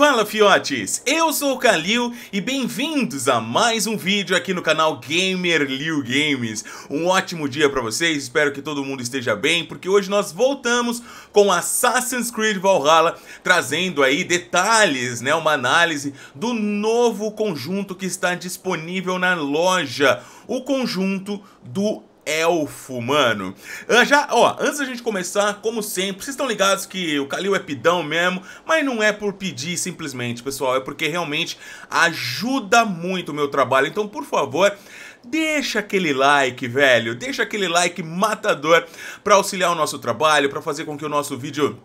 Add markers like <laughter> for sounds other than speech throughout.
Fala fiotes, eu sou o Kalil e bem-vindos a mais um vídeo aqui no canal Gamer Liu Games. Um ótimo dia pra vocês, espero que todo mundo esteja bem, porque hoje nós voltamos com Assassin's Creed Valhalla, trazendo aí detalhes, né, uma análise do novo conjunto que está disponível na loja, o conjunto do elfo, mano. Ah, já, ó, antes da gente começar, como sempre, vocês estão ligados que o Kalil é pidão mesmo, mas não é por pedir simplesmente, pessoal, é porque realmente ajuda muito o meu trabalho. Então, por favor, deixa aquele like, velho, deixa aquele like matador para auxiliar o nosso trabalho, para fazer com que o nosso vídeo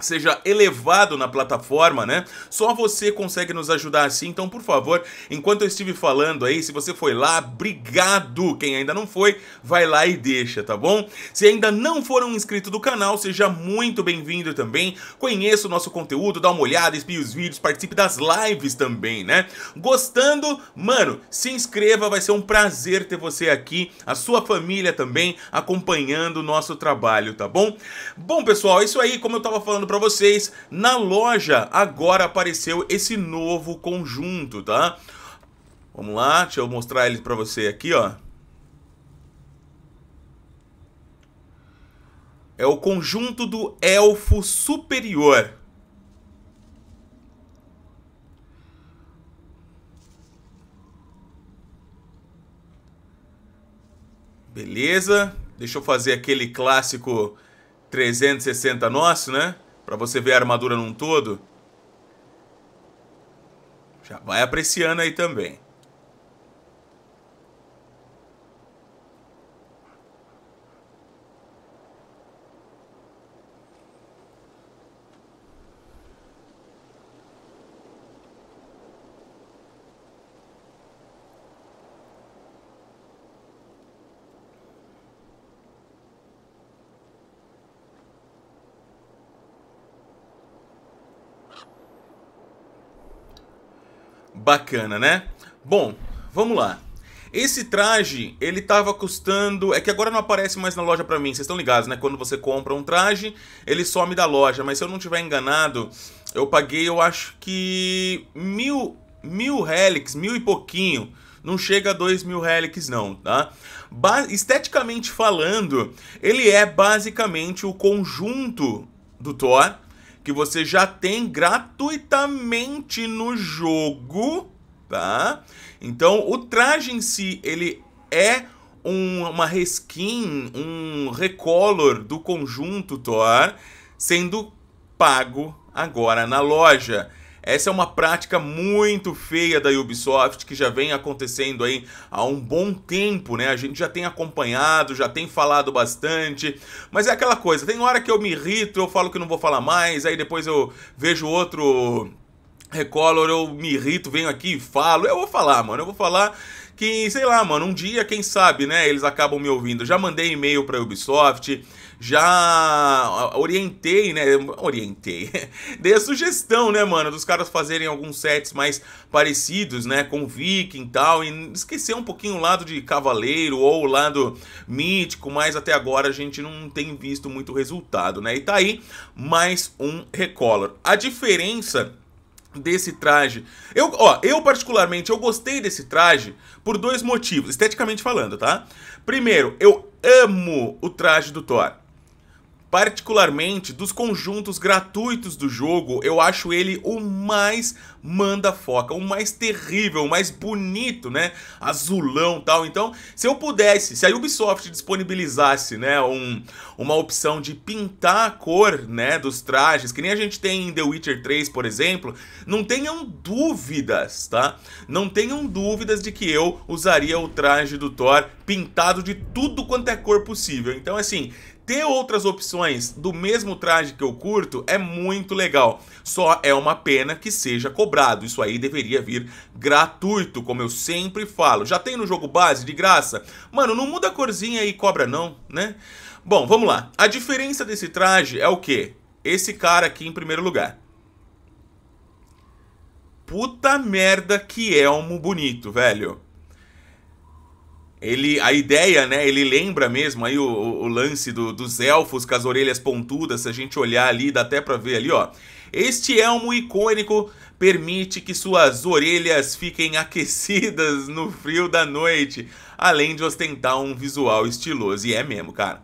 seja elevado na plataforma, né? Só você consegue nos ajudar assim. Então, por favor, enquanto eu estive falando aí, se você foi lá, obrigado. Quem ainda não foi, vai lá e deixa, tá bom? Se ainda não for um inscrito do canal, seja muito bem-vindo também. Conheça o nosso conteúdo, dá uma olhada, espie os vídeos, participe das lives também, né? Gostando, mano, se inscreva, vai ser um prazer ter você aqui, a sua família também acompanhando o nosso trabalho, tá bom? Bom, pessoal, é isso aí, como eu tava falando para vocês, na loja agora apareceu esse novo conjunto, tá? Vamos lá, deixa eu mostrar ele para você aqui, ó. É o conjunto do Elfo Superior. Beleza, deixa eu fazer aquele clássico 360 nosso, né? Para você ver a armadura num todo. Já vai apreciando aí também. Bacana, né? Bom, vamos lá. Esse traje, ele tava custando... É que agora não aparece mais na loja pra mim, vocês estão ligados, né? Quando você compra um traje, ele some da loja. Mas se eu não tiver enganado, eu paguei, eu acho que... Mil, mil helix, mil e pouquinho. Não chega a dois mil helix não, tá? Ba esteticamente falando, ele é basicamente o conjunto do Thor que você já tem gratuitamente no jogo, tá? Então, o traje em si, ele é um, uma reskin, um recolor do conjunto Thor, sendo pago agora na loja. Essa é uma prática muito feia da Ubisoft que já vem acontecendo aí há um bom tempo, né? A gente já tem acompanhado, já tem falado bastante, mas é aquela coisa, tem hora que eu me irrito, eu falo que não vou falar mais, aí depois eu vejo outro Recolor, eu me irrito, venho aqui e falo, eu vou falar, mano, eu vou falar que, sei lá, mano, um dia, quem sabe, né, eles acabam me ouvindo. Já mandei e-mail pra Ubisoft, já orientei, né? Orientei. <laughs> Dei a sugestão, né, mano, dos caras fazerem alguns sets mais parecidos, né, com Viking e tal, e esquecer um pouquinho o lado de Cavaleiro ou o lado mítico, mas até agora a gente não tem visto muito resultado, né? E tá aí mais um Recolor. A diferença desse traje. Eu, ó, eu particularmente eu gostei desse traje por dois motivos, esteticamente falando, tá? Primeiro, eu amo o traje do Thor. Particularmente dos conjuntos gratuitos do jogo, eu acho ele o mais manda-foca, o mais terrível, o mais bonito, né? Azulão tal. Então, se eu pudesse, se a Ubisoft disponibilizasse, né, um, uma opção de pintar a cor, né, dos trajes, que nem a gente tem em The Witcher 3, por exemplo, não tenham dúvidas, tá? Não tenham dúvidas de que eu usaria o traje do Thor pintado de tudo quanto é cor possível. Então, assim, ter outras opções do mesmo traje que eu curto é muito legal. Só é uma pena que seja cobrado. Isso aí deveria vir gratuito, como eu sempre falo. Já tem no jogo base de graça? Mano, não muda a corzinha e cobra não, né? Bom, vamos lá. A diferença desse traje é o quê? Esse cara aqui em primeiro lugar. Puta merda que elmo bonito, velho. Ele, a ideia, né, ele lembra mesmo aí o, o lance do, dos elfos com as orelhas pontudas, se a gente olhar ali, dá até pra ver ali, ó. Este elmo icônico permite que suas orelhas fiquem aquecidas <laughs> no frio da noite, além de ostentar um visual estiloso. E é mesmo, cara.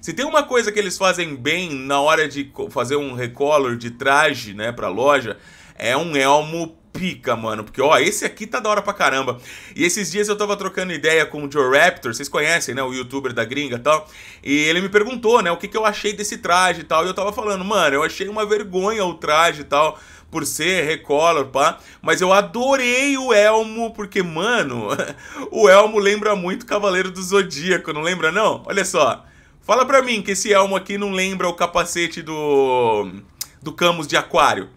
Se tem uma coisa que eles fazem bem na hora de fazer um recolor de traje, né, pra loja, é um elmo pica, mano. Porque, ó, esse aqui tá da hora pra caramba. E esses dias eu tava trocando ideia com o Joe Raptor, vocês conhecem, né? O youtuber da gringa e tal. E ele me perguntou, né, o que, que eu achei desse traje e tal. E eu tava falando, mano, eu achei uma vergonha o traje e tal por ser recolor, pá. Mas eu adorei o Elmo, porque, mano, <laughs> o Elmo lembra muito Cavaleiro do Zodíaco, não lembra não? Olha só. Fala pra mim que esse Elmo aqui não lembra o capacete do. do Camus de Aquário.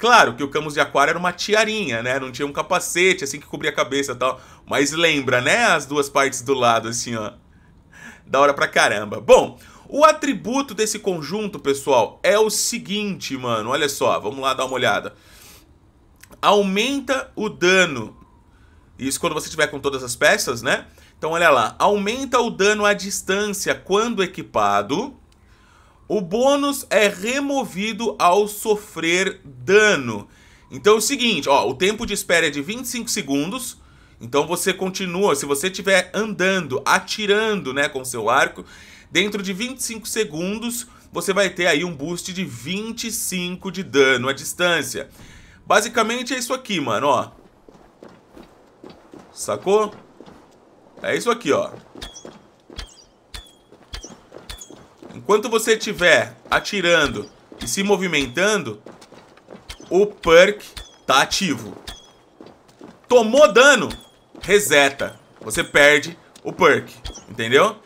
Claro que o Camus de Aquário era uma tiarinha, né? Não tinha um capacete assim que cobria a cabeça e tal. Mas lembra, né? As duas partes do lado, assim, ó. Da hora pra caramba. Bom, o atributo desse conjunto, pessoal, é o seguinte, mano. Olha só, vamos lá dar uma olhada. Aumenta o dano. Isso quando você tiver com todas as peças, né? Então, olha lá. Aumenta o dano à distância quando equipado. O bônus é removido ao sofrer dano. Então é o seguinte, ó, o tempo de espera é de 25 segundos. Então você continua, se você estiver andando, atirando, né, com seu arco, Dentro de 25 segundos, você vai ter aí um boost de 25 de dano à distância. Basicamente é isso aqui, mano, ó. Sacou? É isso aqui, ó. Enquanto você estiver atirando e se movimentando, o perk tá ativo. Tomou dano, reseta. Você perde o perk, entendeu?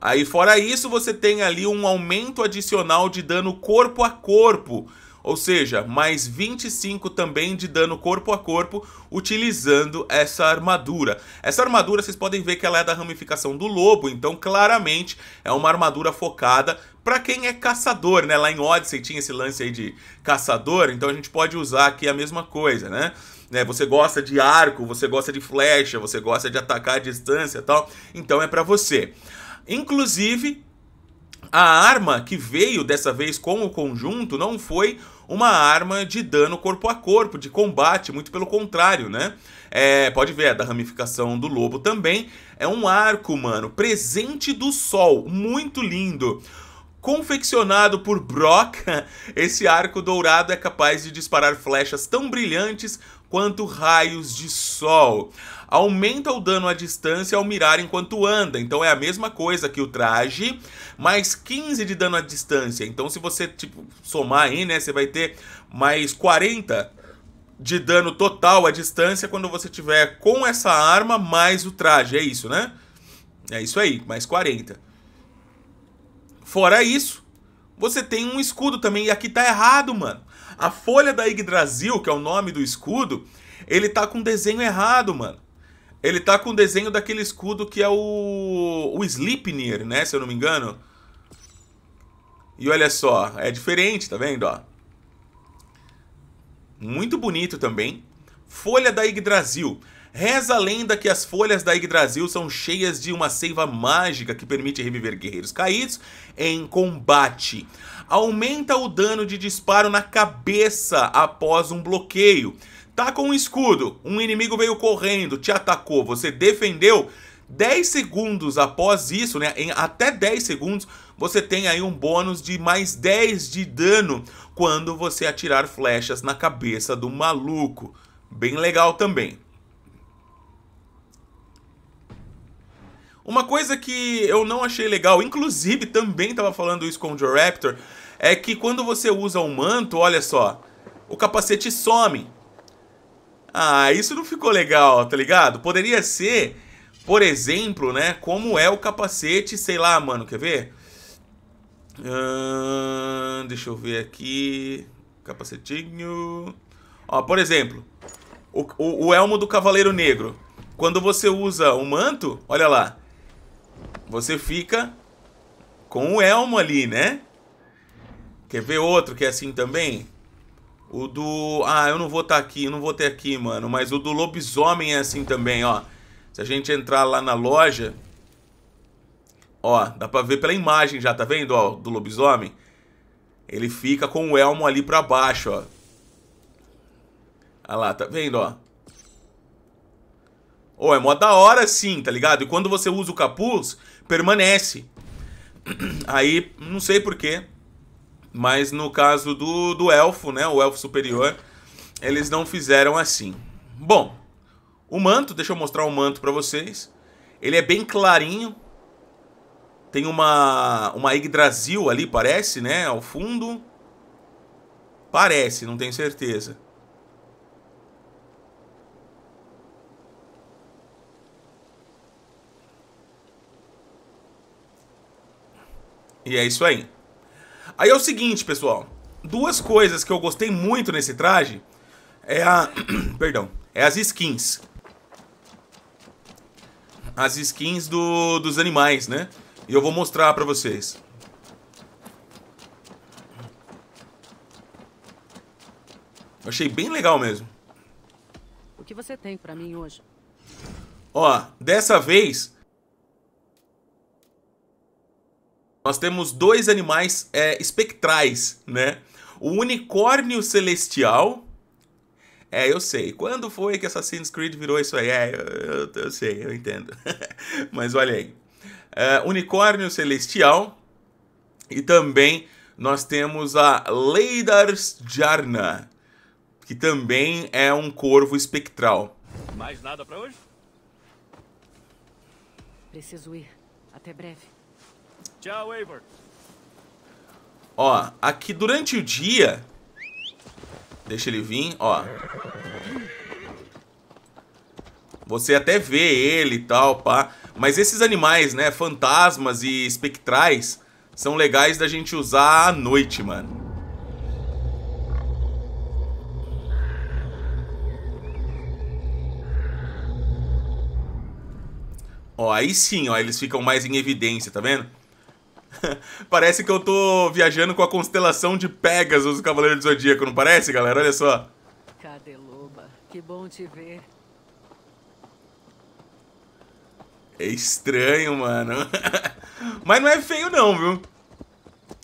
Aí, fora isso, você tem ali um aumento adicional de dano corpo a corpo. Ou seja, mais 25 também de dano corpo a corpo utilizando essa armadura. Essa armadura vocês podem ver que ela é da ramificação do lobo, então claramente é uma armadura focada para quem é caçador, né? Lá em Odyssey tinha esse lance aí de caçador, então a gente pode usar aqui a mesma coisa, né? né? Você gosta de arco, você gosta de flecha, você gosta de atacar à distância tal, então é para você. Inclusive, a arma que veio dessa vez com o conjunto não foi uma arma de dano corpo a corpo, de combate, muito pelo contrário, né? É, pode ver, é da ramificação do lobo também. É um arco, mano, presente do sol, muito lindo. Confeccionado por Brock, <laughs> esse arco dourado é capaz de disparar flechas tão brilhantes quanto raios de sol aumenta o dano à distância ao mirar enquanto anda. Então é a mesma coisa que o traje, mais 15 de dano à distância. Então se você tipo somar aí, né, você vai ter mais 40 de dano total à distância quando você tiver com essa arma mais o traje. É isso, né? É isso aí, mais 40. Fora isso, você tem um escudo também. E aqui tá errado, mano. A folha da Yggdrasil, que é o nome do escudo, ele tá com desenho errado, mano. Ele tá com o desenho daquele escudo que é o, o Sleipnir, né? Se eu não me engano. E olha só, é diferente, tá vendo? Ó. Muito bonito também. Folha da Yggdrasil. Reza a lenda que as folhas da Yggdrasil são cheias de uma seiva mágica que permite reviver guerreiros caídos em combate. Aumenta o dano de disparo na cabeça após um bloqueio. Tá com um escudo, um inimigo veio correndo, te atacou, você defendeu. 10 segundos após isso, né, em até 10 segundos, você tem aí um bônus de mais 10 de dano quando você atirar flechas na cabeça do maluco. Bem legal também. Uma coisa que eu não achei legal, inclusive também estava falando isso com o Joe Raptor, é que quando você usa o um manto, olha só, o capacete some. Ah, isso não ficou legal, tá ligado? Poderia ser, por exemplo, né? Como é o capacete, sei lá, mano, quer ver? Uh, deixa eu ver aqui. Capacetinho. Ó, por exemplo, o, o, o elmo do Cavaleiro Negro. Quando você usa o manto, olha lá. Você fica com o elmo ali, né? Quer ver outro que é assim também? O do. Ah, eu não vou estar tá aqui, não vou ter aqui, mano. Mas o do lobisomem é assim também, ó. Se a gente entrar lá na loja. Ó, dá pra ver pela imagem já, tá vendo, ó, do lobisomem? Ele fica com o elmo ali pra baixo, ó. Olha lá, tá vendo, ó? Oh, é mó da hora sim, tá ligado? E quando você usa o capuz, permanece. <clears throat> Aí, não sei porquê, mas no caso do, do elfo, né, o elfo superior, eles não fizeram assim. Bom, o manto, deixa eu mostrar o manto pra vocês. Ele é bem clarinho. Tem uma, uma Yggdrasil ali, parece, né, ao fundo. Parece, não tenho certeza. E é isso aí. Aí é o seguinte, pessoal. Duas coisas que eu gostei muito nesse traje é a... <clears throat> Perdão. É as skins. As skins do, dos animais, né? E eu vou mostrar pra vocês. Eu achei bem legal mesmo. O que você tem pra mim hoje? Ó, dessa vez nós temos dois animais é, espectrais, né? O unicórnio celestial. É, eu sei. Quando foi que Assassin's Creed virou isso aí? É, eu, eu, eu sei, eu entendo. <laughs> Mas olha aí. É, unicórnio celestial. E também nós temos a Leidars Jarna, que também é um corvo espectral. Mais nada para hoje? Preciso ir. Até breve. Tchau. Ó, aqui durante o dia... Deixa ele vir, ó. Você até vê ele e tal, pá. Mas esses animais, né, fantasmas e espectrais, são legais da gente usar à noite, mano. Ó, aí sim, ó, eles ficam mais em evidência, tá vendo? <laughs> parece que eu tô viajando com a constelação de Pegasus, o Cavaleiro do Zodíaco, não parece, galera? Olha só. Cadê Loba? Que bom te ver. É estranho, mano. <laughs> Mas não é feio não, viu?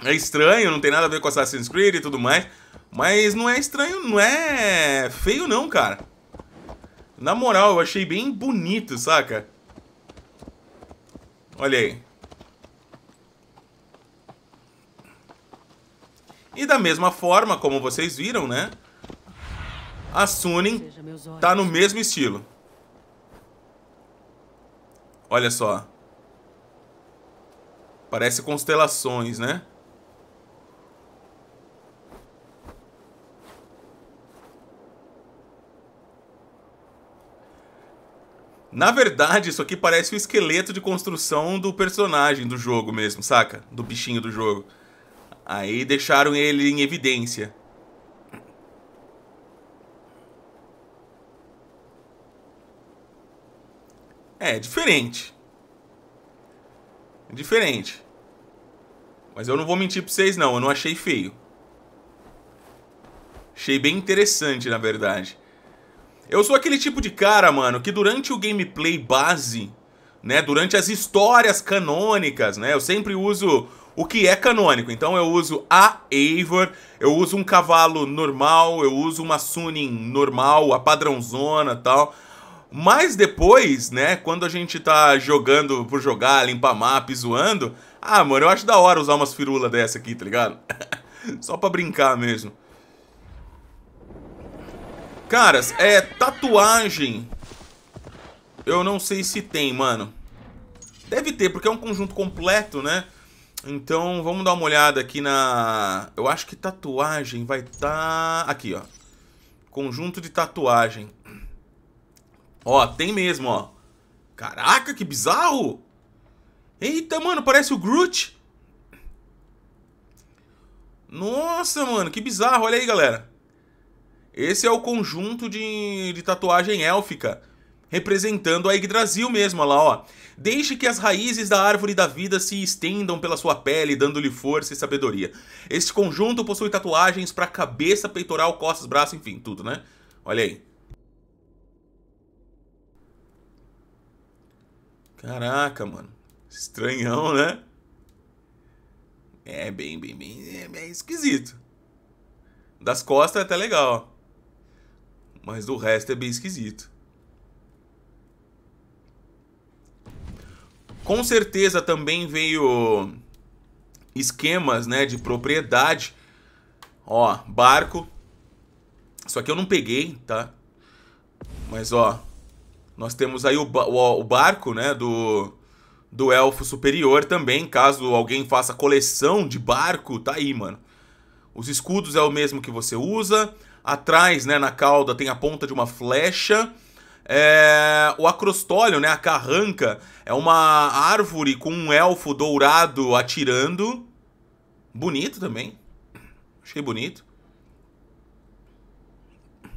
É estranho, não tem nada a ver com Assassin's Creed e tudo mais. Mas não é estranho, não é feio não, cara. Na moral, eu achei bem bonito, saca? Olha aí. E da mesma forma, como vocês viram, né? A Sunin tá no mesmo estilo. Olha só. Parece constelações, né? Na verdade, isso aqui parece o esqueleto de construção do personagem do jogo mesmo, saca? Do bichinho do jogo. Aí deixaram ele em evidência. É, diferente. Diferente. Mas eu não vou mentir pra vocês não, eu não achei feio. Achei bem interessante, na verdade. Eu sou aquele tipo de cara, mano, que durante o gameplay base, né, durante as histórias canônicas, né, eu sempre uso o que é canônico. Então eu uso a Eivor, eu uso um cavalo normal, eu uso uma Sunin normal, a padrãozona tal. Mas depois, né, quando a gente tá jogando por jogar, limpar mapa e zoando, ah, mano, eu acho da hora usar umas firulas dessa aqui, tá ligado? <laughs> Só pra brincar mesmo. Caras, é tatuagem. Eu não sei se tem, mano. Deve ter, porque é um conjunto completo, né? Então, vamos dar uma olhada aqui na... Eu acho que tatuagem vai estar... Tá... Aqui, ó. Conjunto de tatuagem. Ó, tem mesmo, ó. Caraca, que bizarro! Eita, mano, parece o Groot. Nossa, mano, que bizarro. Olha aí, galera. Esse é o conjunto de, de tatuagem élfica representando a Yggdrasil mesmo, olha lá, ó. Deixe que as raízes da árvore da vida se estendam pela sua pele, dando-lhe força e sabedoria. Este conjunto possui tatuagens para cabeça, peitoral, costas, braço, enfim, tudo, né? Olha aí. Caraca, mano. Estranhão, né? É bem, bem, bem, é bem esquisito. Das costas é até legal. Mas do resto é bem esquisito. Com certeza também veio esquemas, né, de propriedade. Ó, barco. Isso aqui eu não peguei, tá? Mas ó, nós temos aí o, o, o barco, né, do do elfo superior também, caso alguém faça coleção de barco, tá aí, mano. Os escudos é o mesmo que você usa. Atrás, né, na cauda, tem a ponta de uma flecha. É... O acrostólio, né, a carranca, é uma árvore com um elfo dourado atirando. Bonito também. Achei bonito.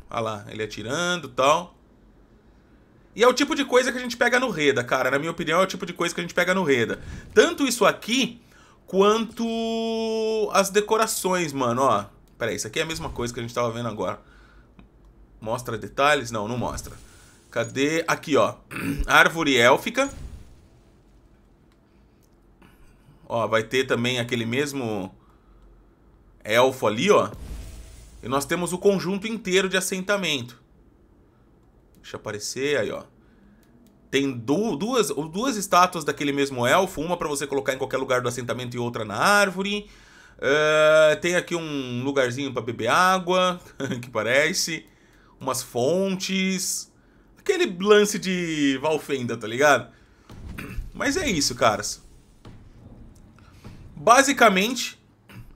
Olha lá, ele atirando e tal. E é o tipo de coisa que a gente pega no Reda, cara. Na minha opinião, é o tipo de coisa que a gente pega no Reda. Tanto isso aqui, quanto as decorações, mano, ó. Pera aí, isso aqui é a mesma coisa que a gente tava vendo agora. Mostra detalhes? Não, não mostra. Cadê? Aqui, ó. <clears throat> Árvore élfica. Ó, vai ter também aquele mesmo elfo ali, ó. E nós temos o conjunto inteiro de assentamento. Deixa aparecer aí, ó. Tem du duas, duas estátuas daquele mesmo elfo, uma para você colocar em qualquer lugar do assentamento e outra na árvore. Uh, tem aqui um lugarzinho para beber água, <laughs> que parece. Umas fontes. Aquele lance de Valfenda, tá ligado? Mas é isso, caras. Basicamente,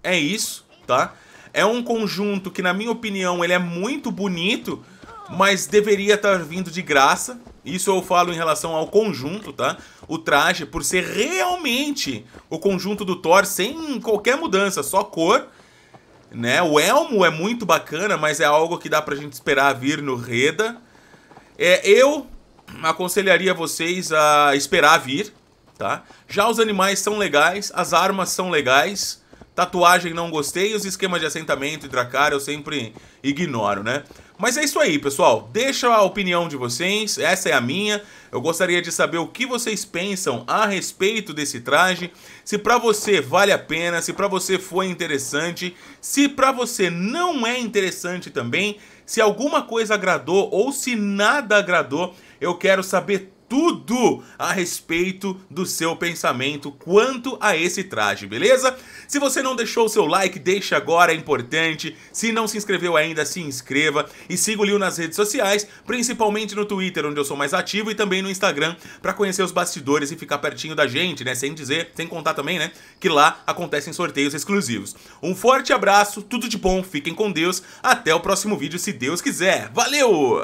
é isso, tá? É um conjunto que, na minha opinião, ele é muito bonito mas deveria estar vindo de graça. Isso eu falo em relação ao conjunto, tá? O traje, por ser realmente o conjunto do Thor, sem qualquer mudança, só cor. Né? O elmo é muito bacana, mas é algo que dá pra gente esperar vir no Reda. É, eu aconselharia vocês a esperar vir, tá? Já os animais são legais, as armas são legais, tatuagem não gostei, os esquemas de assentamento e dracar eu sempre ignoro, né? Mas é isso aí, pessoal. Deixa a opinião de vocês, essa é a minha. Eu gostaria de saber o que vocês pensam a respeito desse traje. Se pra você vale a pena, se pra você foi interessante, se pra você não é interessante também, se alguma coisa agradou ou se nada agradou, eu quero saber tudo a respeito do seu pensamento quanto a esse traje, beleza? Se você não deixou o seu like, deixa agora, é importante. Se não se inscreveu ainda, se inscreva e siga o Lil nas redes sociais, principalmente no Twitter, onde eu sou mais ativo, e também no Instagram, para conhecer os bastidores e ficar pertinho da gente, né? Sem dizer, sem contar também, né? Que lá acontecem sorteios exclusivos. Um forte abraço, tudo de bom, fiquem com Deus, até o próximo vídeo, se Deus quiser. Valeu!